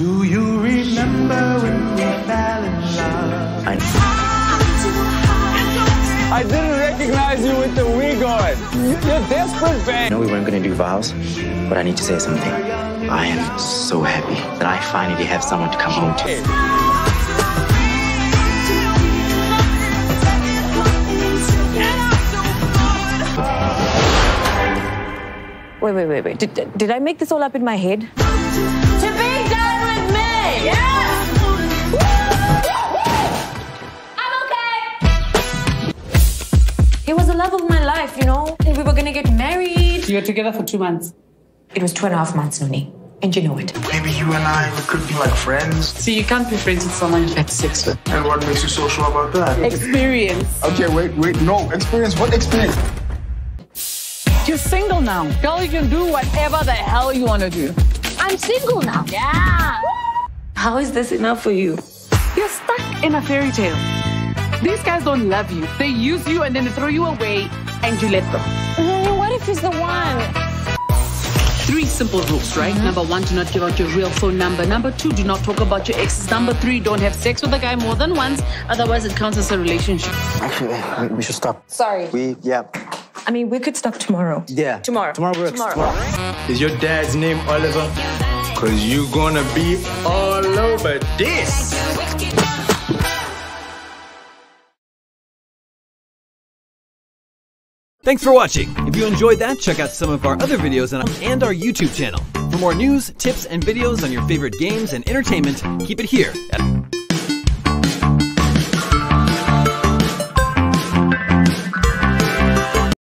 Do you remember when we fell in love? I, I didn't recognize you with the wig on. You're desperate, I babe. know we weren't gonna do vows, but I need to say something. I am so happy that I finally have someone to come home to. Wait, wait, wait, wait. Did, did I make this all up in my head? Me. Yeah. I'm okay. He was the love of my life, you know? And we were gonna get married. You were together for two months. It was two and a half months, Noni. And you know it. Maybe you and I we could be like friends. See, you can't be friends with someone you've had sex with. And what makes you so sure about that? Experience. Okay, wait, wait, no. Experience? What experience? You're single now. Girl, you can do whatever the hell you want to do. I'm single now. Yeah. How is this enough for you? You're stuck in a fairy tale. These guys don't love you. They use you and then they throw you away and you let them. Mm, what if he's the one? Three simple rules, right? Number one, do not give out your real phone number. Number two, do not talk about your exes. Number three, don't have sex with a guy more than once. Otherwise, it counts as a relationship. Actually, we, we should stop. Sorry. We, yeah. I mean, we could stop tomorrow. Yeah. Tomorrow. Tomorrow works. Tomorrow. Is your dad's name Oliver? Cause you gonna be all over this. Thanks for watching. If you enjoyed that, check out some of our other videos and our YouTube channel. For more news, tips, and videos on your favorite games and entertainment, keep it here at